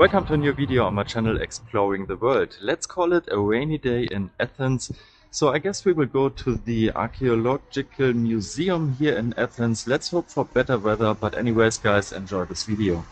Welcome to a new video on my channel Exploring the World. Let's call it a rainy day in Athens. So I guess we will go to the Archaeological Museum here in Athens. Let's hope for better weather, but anyways guys, enjoy this video.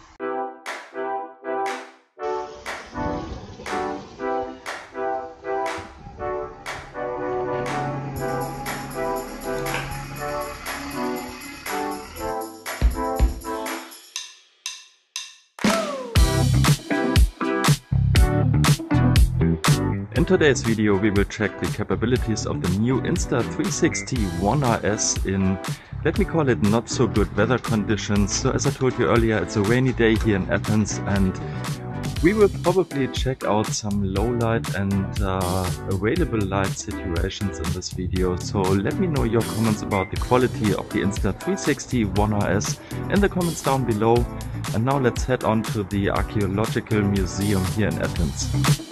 In today's video we will check the capabilities of the new Insta360 One RS in, let me call it not so good weather conditions. So as I told you earlier, it's a rainy day here in Athens and we will probably check out some low light and uh, available light situations in this video. So let me know your comments about the quality of the Insta360 One RS in the comments down below. And now let's head on to the Archaeological Museum here in Athens.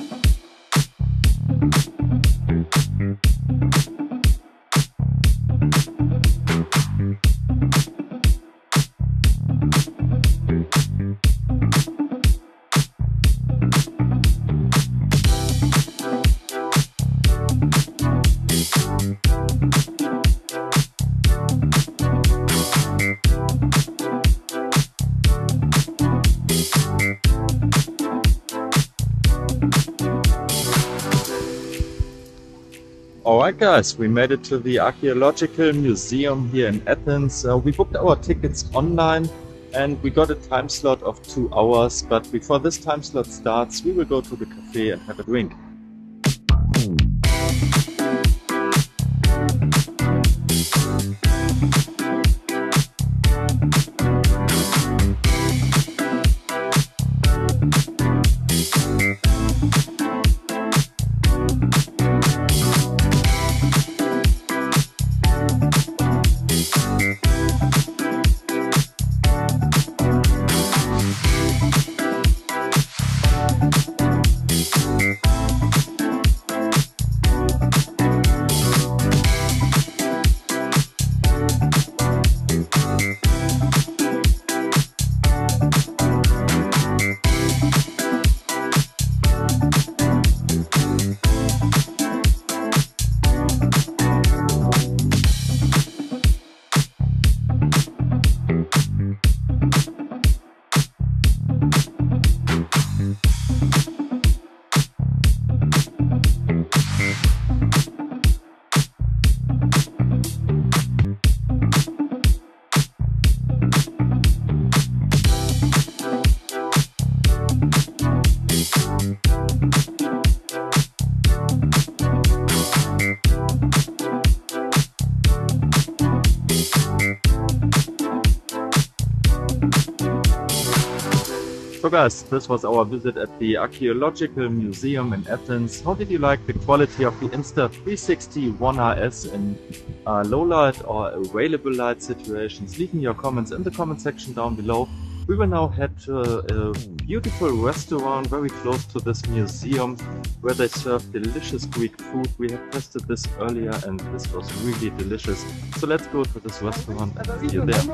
Thank you. Alright guys, we made it to the Archaeological Museum here in Athens. Uh, we booked our tickets online and we got a time slot of two hours, but before this time slot starts, we will go to the cafe and have a drink. So guys, this was our visit at the Archaeological Museum in Athens. How did you like the quality of the Insta360 One RS in uh, low light or available light situations? Leave me your comments in the comment section down below. We will now head to a beautiful restaurant very close to this museum where they serve delicious Greek food. We have tested this earlier and this was really delicious. So let's go to this restaurant and see you there.